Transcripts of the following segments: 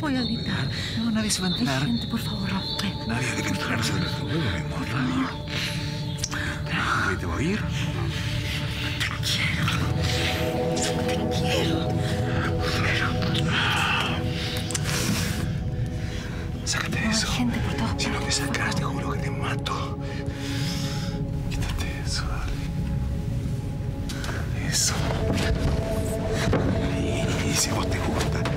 Voy a gritar. No, nadie se va a enterar. Gente, por favor, ven. Nadie debe enterarse de juego, mi amor. Nadie. ¿Nadie te va a oír? Te quiero. Sácate eso. Gente por todas Si no te sacas, te juro que te mato. Quítate eso, dale. Eso. Y, y si a vos te gusta.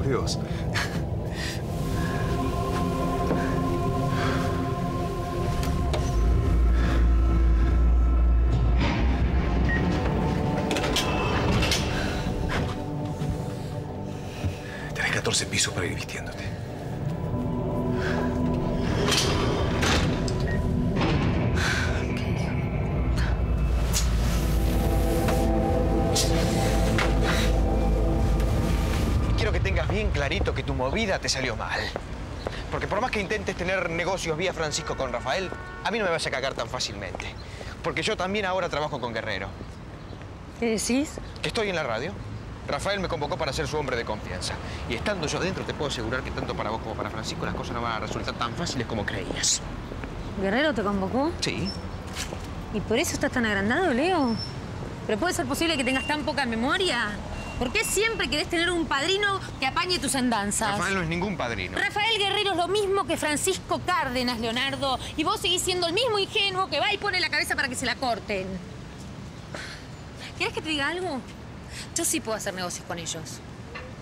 Dios. Movida te salió mal. Porque por más que intentes tener negocios vía Francisco con Rafael, a mí no me vas a cagar tan fácilmente. Porque yo también ahora trabajo con Guerrero. ¿Qué decís? Que estoy en la radio. Rafael me convocó para ser su hombre de confianza. Y estando yo adentro, te puedo asegurar que tanto para vos como para Francisco las cosas no van a resultar tan fáciles como creías. ¿Guerrero te convocó? Sí. ¿Y por eso estás tan agrandado, Leo? ¿Pero puede ser posible que tengas tan poca memoria? ¿Por qué siempre querés tener un padrino que apañe tus andanzas? Rafael no es ningún padrino. Rafael Guerrero es lo mismo que Francisco Cárdenas, Leonardo. Y vos seguís siendo el mismo ingenuo que va y pone la cabeza para que se la corten. ¿Quieres que te diga algo? Yo sí puedo hacer negocios con ellos.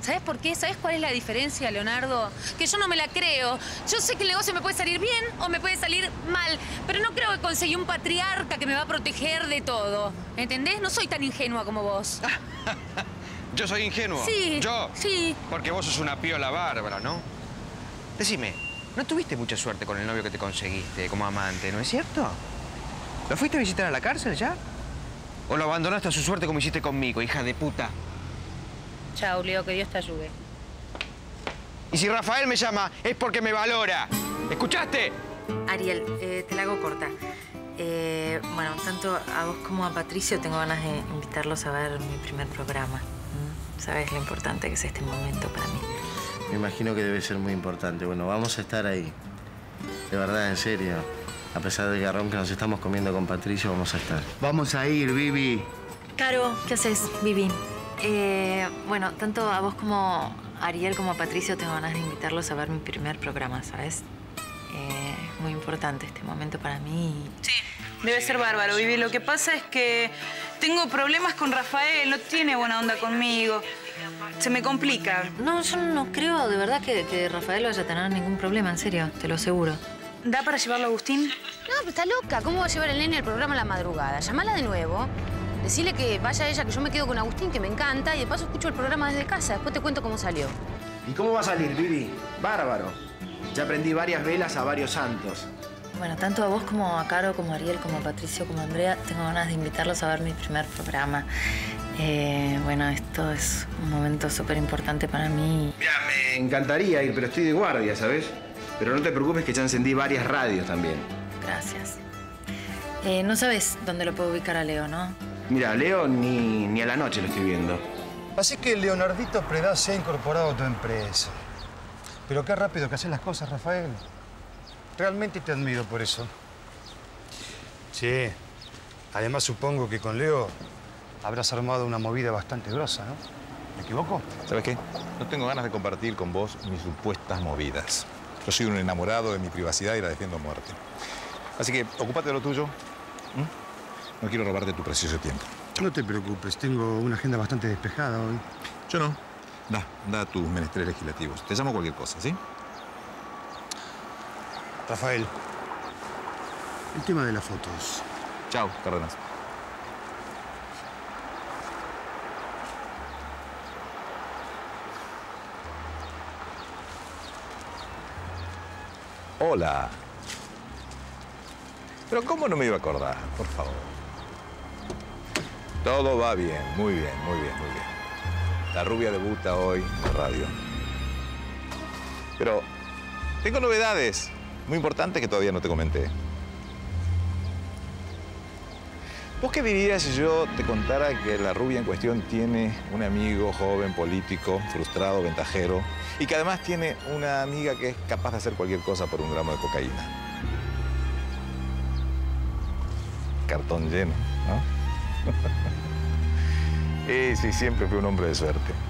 ¿Sabes por qué? ¿Sabes cuál es la diferencia, Leonardo? Que yo no me la creo. Yo sé que el negocio me puede salir bien o me puede salir mal, pero no creo que conseguí un patriarca que me va a proteger de todo. ¿Entendés? No soy tan ingenua como vos. ¿Yo soy ingenuo? Sí. ¿Yo? Sí. Porque vos sos una piola bárbara, ¿no? Decime, ¿no tuviste mucha suerte con el novio que te conseguiste como amante, no es cierto? ¿Lo fuiste a visitar a la cárcel ya? ¿O lo abandonaste a su suerte como hiciste conmigo, hija de puta? Chao, Leo, que Dios te ayude. Y si Rafael me llama, es porque me valora. ¿Escuchaste? Ariel, eh, te la hago corta. Eh, bueno, tanto a vos como a Patricio tengo ganas de invitarlos a ver mi primer programa. Sabes lo importante que es este momento para mí. Me imagino que debe ser muy importante. Bueno, vamos a estar ahí. De verdad, en serio. A pesar del garrón que nos estamos comiendo con Patricio, vamos a estar. Vamos a ir, Vivi. Caro, ¿qué haces, Vivi? Eh, bueno, tanto a vos como a Ariel como a Patricio tengo ganas de invitarlos a ver mi primer programa, ¿sabes? Eh, muy importante este momento para mí. Sí, debe ser bárbaro, Vivi. Lo que pasa es que tengo problemas con Rafael, no tiene buena onda conmigo. Se me complica. No, yo no creo de verdad que, que Rafael vaya a tener ningún problema, en serio, te lo aseguro. ¿Da para llevarlo a Agustín? No, pero está loca. ¿Cómo va a llevar el nene al programa a la madrugada? Llamala de nuevo. Decirle que vaya ella, que yo me quedo con Agustín, que me encanta, y de paso escucho el programa desde casa. Después te cuento cómo salió. ¿Y cómo va a salir, Vivi? Bárbaro. Ya prendí varias velas a varios santos. Bueno, tanto a vos como a Caro, como a Ariel, como a Patricio, como a Andrea, tengo ganas de invitarlos a ver mi primer programa. Eh, bueno, esto es un momento súper importante para mí. Mira, me encantaría ir, pero estoy de guardia, ¿sabes? Pero no te preocupes que ya encendí varias radios también. Gracias. Eh, no sabes dónde lo puedo ubicar a Leo, ¿no? Mira, Leo ni, ni a la noche lo estoy viendo. Así que Leonardito Predá se ha incorporado a tu empresa. Pero qué rápido que haces las cosas, Rafael. Realmente te admiro por eso. Sí. Además, supongo que con Leo habrás armado una movida bastante grosa, ¿no? ¿Me equivoco? ¿Sabes qué? No tengo ganas de compartir con vos mis supuestas movidas. Yo soy un enamorado de mi privacidad y la defiendo a muerte. Así que ocúpate de lo tuyo. ¿m? No quiero robarte tu precioso tiempo. No te preocupes, tengo una agenda bastante despejada hoy. Yo no. Da, da tus menesteres legislativos. Te llamo cualquier cosa, ¿sí? Rafael, el tema de las fotos. Chao, Cárdenas. Hola. Pero ¿cómo no me iba a acordar? Por favor. Todo va bien, muy bien, muy bien, muy bien. La rubia debuta hoy en la radio. Pero tengo novedades muy importantes que todavía no te comenté. ¿Vos qué dirías si yo te contara que la rubia en cuestión tiene un amigo joven, político, frustrado, ventajero, y que además tiene una amiga que es capaz de hacer cualquier cosa por un gramo de cocaína? Cartón lleno, ¿no? y sí, siempre fui un hombre de suerte.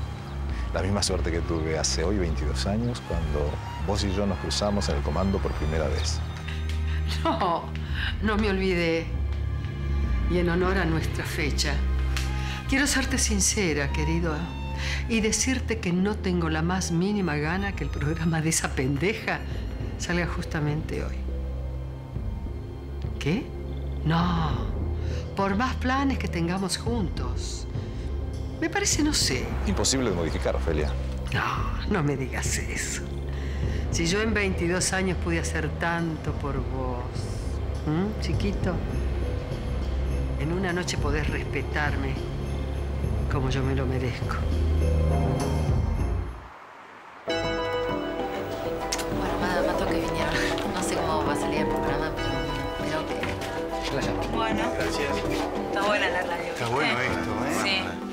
La misma suerte que tuve hace hoy 22 años cuando vos y yo nos cruzamos en el comando por primera vez. No, no me olvidé y en honor a nuestra fecha, quiero serte sincera, querido, y decirte que no tengo la más mínima gana que el programa de esa pendeja salga justamente hoy. ¿Qué? No, por más planes que tengamos juntos. Me parece, no sé. Imposible de modificar, Ofelia. No, no me digas eso. Si yo en 22 años pude hacer tanto por vos, chiquito, en una noche podés respetarme como yo me lo merezco. Bueno, me mató que vinieron. No sé cómo va a salir el programa, pero que... Bueno. Gracias. Está buena la radio. Está bueno esto, ¿eh? Sí.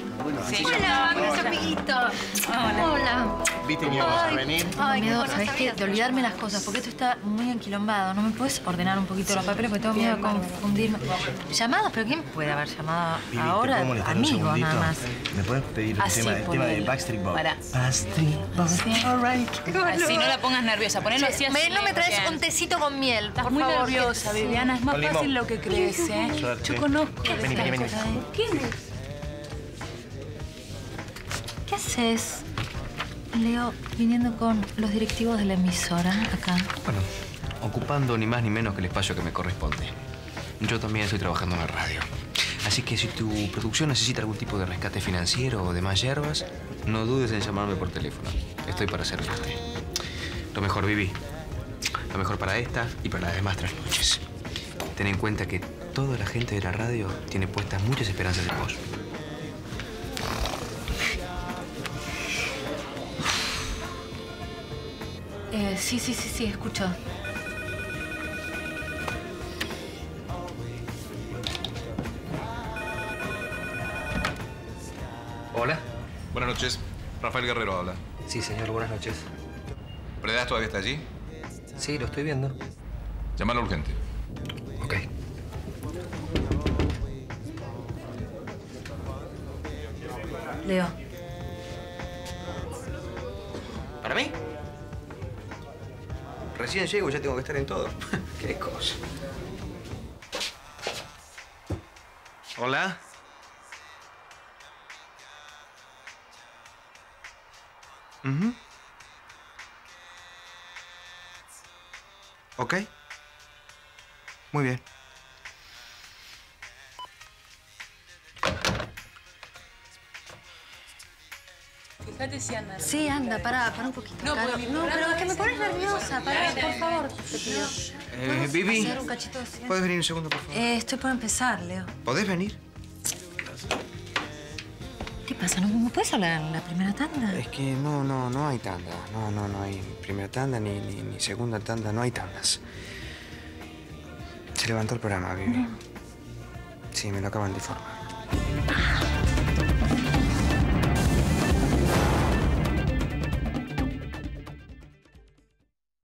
Sí. Hola, mis amiguitos. Hola. ¿Viste que íbamos a venir? Ay, miedo, ¿sabés qué? De olvidarme las cosas, porque esto está muy enquilombado. ¿No me puedes ordenar un poquito los papeles? Porque tengo miedo de confundirme. ¿Llamadas? ¿Pero quién puede haber llamado Vivi, ahora? ¿te puedo molestar un Amigos, nada más. ¿Me puedes pedir el Así, tema, el tema de. Backstreet Boys? Para. Backstreet Boys. All right. Así, no la pongas nerviosa. Ponelo así, así. Me- no me traes bien. un tecito con miel, Estás por muy favor. nerviosa, Viviana. Es más fácil lo que crees, ¿eh? Yo conozco Vení, estas vení, vení. cosas. ¿Por haces, Leo, viniendo con los directivos de la emisora acá? Bueno, ocupando ni más ni menos que el espacio que me corresponde. Yo también estoy trabajando en la radio. Así que si tu producción necesita algún tipo de rescate financiero o demás hierbas, no dudes en llamarme por teléfono. Estoy para servirte. Lo mejor, Vivi. Lo mejor para esta y para las demás trasnoches. Ten en cuenta que toda la gente de la radio tiene puestas muchas esperanzas en vos. Sí, sí, sí, sí, escucho. Hola. Buenas noches. Rafael Guerrero habla. Sí, señor, buenas noches. ¿Predas todavía está allí? Sí, lo estoy viendo. Llámalo urgente. Ok. Leo, ¿Para mí? Recién llego y ya tengo que estar en todo. Qué cosa. Hola. Mhm. Ok. Muy bien. Fíjate si anda. Sí, anda, pará, pará un poquito. No, mi no, pero es que me es pones nerviosa. Pará, por favor, te pido. Eh, Vivi. ¿puedes venir un segundo, por favor? Eh, estoy por empezar, Leo. ¿Podés venir? ¿Qué pasa? ¿No, no puedes hablar en la primera tanda? Es que no, no, no hay tanda. No, no, no hay primera tanda ni, ni, ni segunda tanda. No hay tandas. Se levantó el programa, Vivi. Sí, me lo acaban de informar.